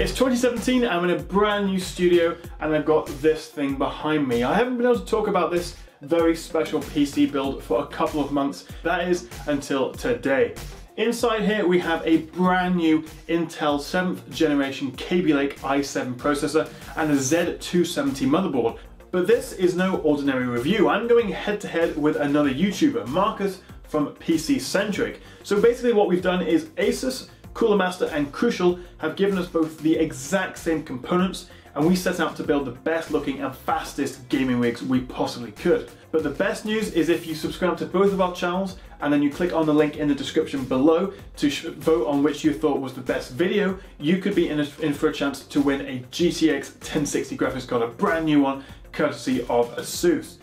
It's 2017, I'm in a brand new studio and I've got this thing behind me. I haven't been able to talk about this very special PC build for a couple of months. That is until today. Inside here we have a brand new Intel 7th generation Kaby Lake i7 processor and a Z270 motherboard. But this is no ordinary review. I'm going head to head with another YouTuber, Marcus from PC Centric. So basically what we've done is Asus, Cooler Master and Crucial have given us both the exact same components and we set out to build the best looking and fastest gaming rigs we possibly could. But the best news is if you subscribe to both of our channels and then you click on the link in the description below to vote on which you thought was the best video, you could be in, a, in for a chance to win a GTX 1060 graphics card, a brand new one, courtesy of ASUS.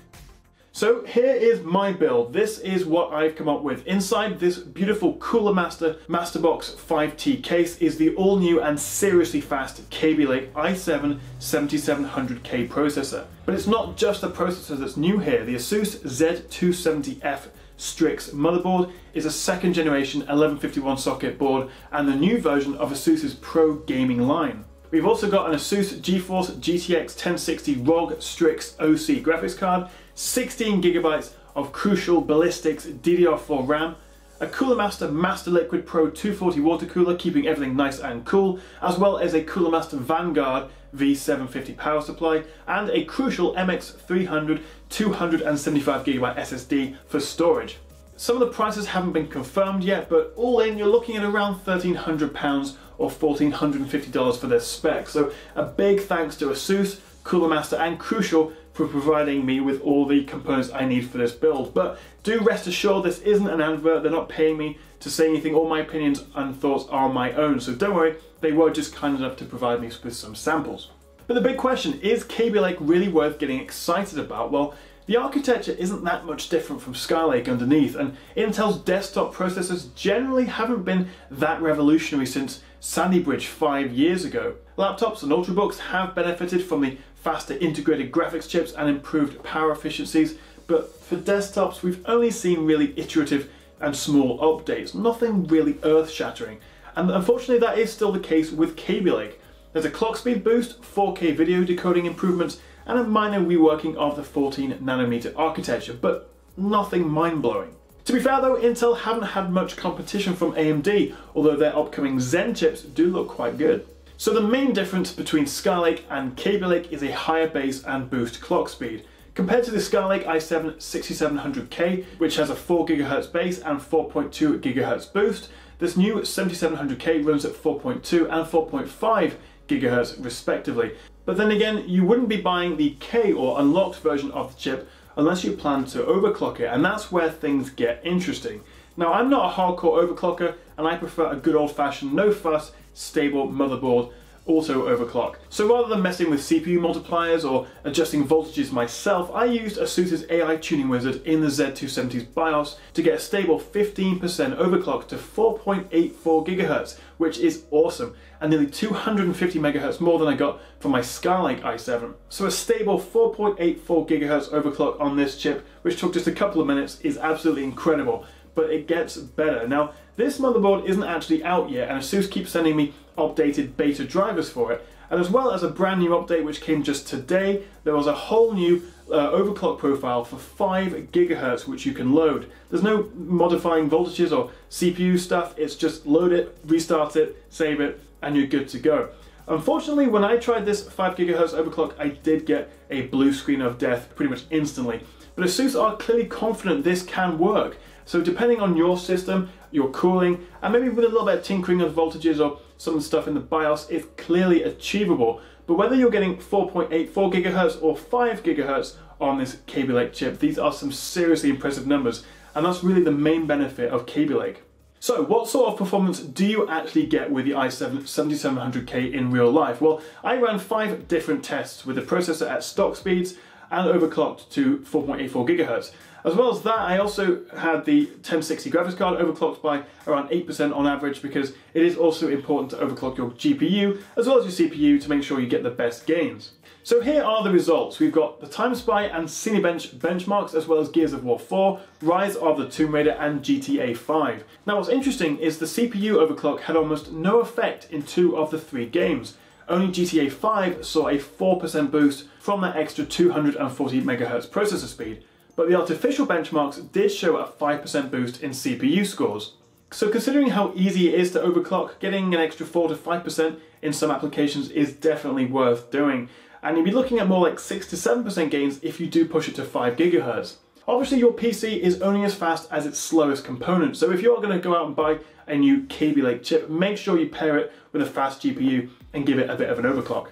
So here is my build. This is what I've come up with. Inside this beautiful Cooler Master Masterbox 5T case is the all new and seriously fast Kaby Lake i7 7700K processor. But it's not just the processor that's new here. The ASUS Z270F Strix motherboard is a second generation 1151 socket board and the new version of ASUS's Pro gaming line. We've also got an ASUS GeForce GTX 1060 ROG Strix OC graphics card 16 gigabytes of Crucial Ballistix DDR4 RAM, a Cooler Master Master Liquid Pro 240 water cooler keeping everything nice and cool, as well as a Cooler Master Vanguard V750 power supply, and a Crucial MX300 275GB SSD for storage. Some of the prices haven't been confirmed yet, but all in you're looking at around £1,300 or $1,450 for this spec. So a big thanks to ASUS, Cooler Master and Crucial for providing me with all the components I need for this build. But do rest assured this isn't an advert, they're not paying me to say anything, all my opinions and thoughts are my own, so don't worry, they were just kind enough to provide me with some samples. But the big question, is Kaby Lake really worth getting excited about? Well, the architecture isn't that much different from Skylake underneath, and Intel's desktop processors generally haven't been that revolutionary since Sandy Bridge five years ago. Laptops and ultrabooks have benefited from the faster integrated graphics chips and improved power efficiencies, but for desktops we've only seen really iterative and small updates, nothing really earth-shattering. And unfortunately that is still the case with Kaby Lake. There's a clock speed boost, 4K video decoding improvements, and a minor reworking of the 14 nanometer architecture, but nothing mind-blowing. To be fair though, Intel haven't had much competition from AMD, although their upcoming Zen chips do look quite good. So the main difference between Skylake and Kaby Lake is a higher base and boost clock speed. Compared to the Skylake i7 6700K, which has a 4 GHz base and 4.2 GHz boost, this new 7700K runs at 4.2 and 4.5 GHz respectively. But then again, you wouldn't be buying the K or unlocked version of the chip unless you plan to overclock it, and that's where things get interesting. Now, I'm not a hardcore overclocker, and I prefer a good old-fashioned, no fuss, stable motherboard auto overclock. So rather than messing with CPU multipliers or adjusting voltages myself, I used ASUS's AI tuning wizard in the Z270's BIOS to get a stable 15% overclock to 4.84 GHz, which is awesome, and nearly 250 MHz more than I got from my Skylake i7. So a stable 4.84 GHz overclock on this chip, which took just a couple of minutes, is absolutely incredible but it gets better. Now, this motherboard isn't actually out yet, and ASUS keeps sending me updated beta drivers for it. And as well as a brand new update which came just today, there was a whole new uh, overclock profile for 5 gigahertz which you can load. There's no modifying voltages or CPU stuff, it's just load it, restart it, save it, and you're good to go. Unfortunately, when I tried this 5 gigahertz overclock, I did get a blue screen of death pretty much instantly. But ASUS are clearly confident this can work. So depending on your system, your cooling, and maybe with a little bit of tinkering of voltages or some stuff in the BIOS, it's clearly achievable. But whether you're getting 4.84 gigahertz or 5 gigahertz on this Kaby Lake chip, these are some seriously impressive numbers. And that's really the main benefit of Kaby Lake. So what sort of performance do you actually get with the i7 7700K in real life? Well, I ran five different tests with the processor at stock speeds and overclocked to 4.84 gigahertz. As well as that, I also had the 1060 graphics card overclocked by around 8% on average because it is also important to overclock your GPU as well as your CPU to make sure you get the best gains. So here are the results. We've got the Time Spy and Cinebench benchmarks as well as Gears of War 4, Rise of the Tomb Raider and GTA 5. Now what's interesting is the CPU overclock had almost no effect in two of the three games. Only GTA 5 saw a 4% boost from that extra 240 MHz processor speed, but the artificial benchmarks did show a 5% boost in CPU scores. So considering how easy it is to overclock, getting an extra 4 to 5% in some applications is definitely worth doing. And you'd be looking at more like 6 to 7% gains if you do push it to 5 GHz. Obviously your PC is only as fast as its slowest component, so if you're going to go out and buy a new Kaby Lake chip, make sure you pair it with a fast GPU and give it a bit of an overclock.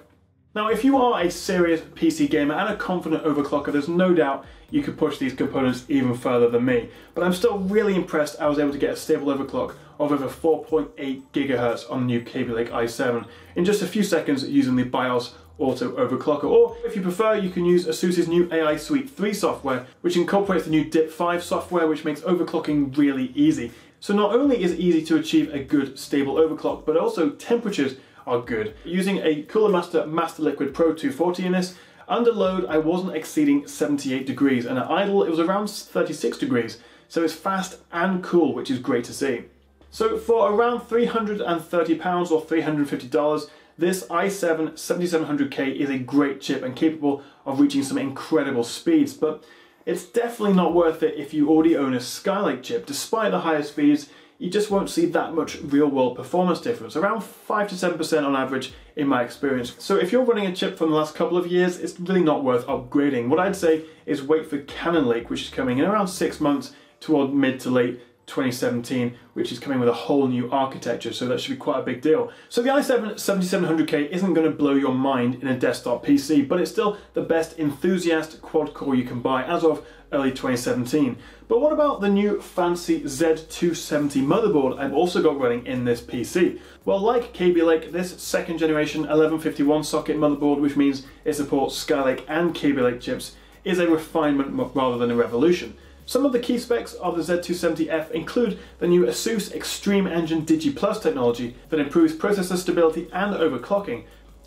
Now, if you are a serious PC gamer and a confident overclocker, there's no doubt you could push these components even further than me. But I'm still really impressed I was able to get a stable overclock of over 4.8 gigahertz on the new Kaby Lake i7 in just a few seconds using the BIOS auto overclocker. Or if you prefer, you can use ASUS's new AI Suite 3 software, which incorporates the new DIP5 software, which makes overclocking really easy. So not only is it easy to achieve a good stable overclock, but also temperatures are good. Using a Cooler Master Master Liquid Pro 240 in this, under load I wasn't exceeding 78 degrees and at idle it was around 36 degrees. So it's fast and cool, which is great to see. So for around £330 or $350, this i7 7700K is a great chip and capable of reaching some incredible speeds, but it's definitely not worth it if you already own a Skylake chip. Despite the higher speeds, you just won't see that much real world performance difference, around 5 to 7% on average in my experience. So if you're running a chip from the last couple of years, it's really not worth upgrading. What I'd say is wait for Cannon Lake, which is coming in around 6 months toward mid to late 2017, which is coming with a whole new architecture, so that should be quite a big deal. So the i7 7700K isn't going to blow your mind in a desktop PC, but it's still the best enthusiast quad-core you can buy as of early 2017. But what about the new fancy Z270 motherboard I've also got running in this PC? Well, like Kaby Lake, this second generation 1151 socket motherboard, which means it supports Skylake and Kaby Lake chips, is a refinement rather than a revolution. Some of the key specs of the Z270F include the new ASUS Extreme Engine Digi Plus technology that improves processor stability and overclocking.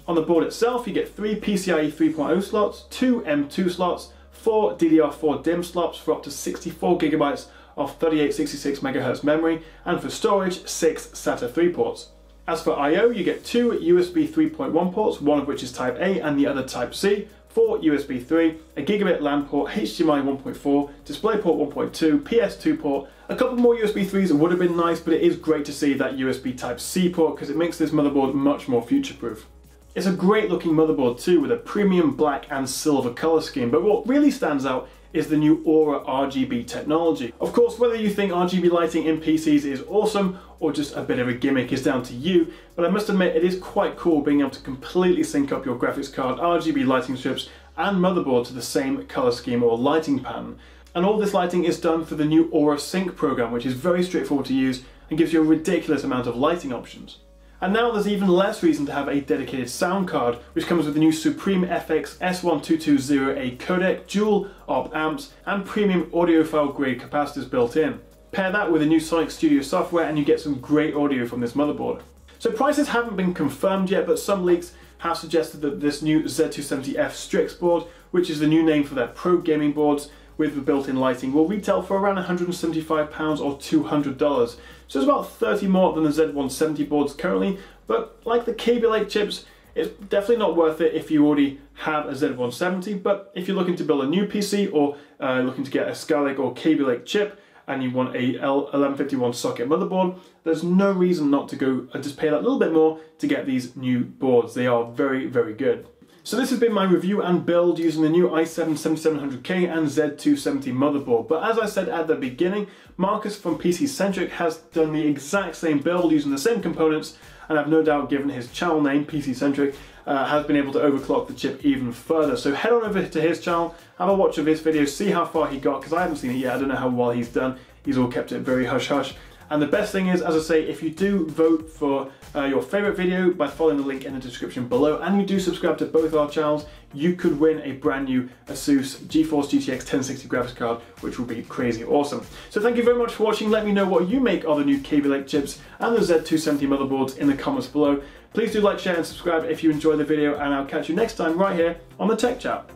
On the board itself, you get three PCIe 3.0 slots, two M2 slots, four DDR4 DIMM slots for up to 64 gigabytes of 3866 MHz memory, and for storage, six SATA 3 ports. As for I.O., you get two USB 3.1 ports, one of which is Type-A and the other Type-C, 4 USB 3, a gigabit LAN port, HDMI 1.4, DisplayPort 1.2, PS2 port. A couple more USB 3s would have been nice, but it is great to see that USB Type-C port because it makes this motherboard much more future-proof. It's a great looking motherboard too with a premium black and silver colour scheme, but what really stands out is the new Aura RGB technology. Of course, whether you think RGB lighting in PCs is awesome or just a bit of a gimmick is down to you, but I must admit it is quite cool being able to completely sync up your graphics card RGB lighting strips and motherboard to the same color scheme or lighting pattern. And all this lighting is done through the new Aura Sync program, which is very straightforward to use and gives you a ridiculous amount of lighting options. And now there's even less reason to have a dedicated sound card, which comes with the new Supreme FX S1220A codec, dual op amps, and premium audiophile grade capacitors built in. Pair that with the new Sonic Studio software and you get some great audio from this motherboard. So prices haven't been confirmed yet, but some leaks have suggested that this new Z270F Strix board, which is the new name for their pro gaming boards, with the built-in lighting will retail for around £175 or $200. So it's about 30 more than the Z170 boards currently, but like the Kaby Lake chips, it's definitely not worth it if you already have a Z170, but if you're looking to build a new PC or uh, looking to get a Skylake or Kaby Lake chip, and you want a L1151 socket motherboard, there's no reason not to go and just pay that little bit more to get these new boards. They are very, very good. So this has been my review and build using the new i7-7700K and Z270 motherboard. But as I said at the beginning, Marcus from PC Centric has done the exact same build using the same components and I've no doubt given his channel name, PC Centric, uh, has been able to overclock the chip even further. So head on over to his channel, have a watch of his video, see how far he got, because I haven't seen it yet, I don't know how well he's done. He's all kept it very hush-hush. And the best thing is, as I say, if you do vote for uh, your favorite video by following the link in the description below, and you do subscribe to both our channels, you could win a brand new ASUS GeForce GTX 1060 graphics card, which will be crazy awesome. So thank you very much for watching. Let me know what you make of the new Kaby Lake chips and the Z270 motherboards in the comments below. Please do like, share, and subscribe if you enjoyed the video, and I'll catch you next time right here on the Tech Chap.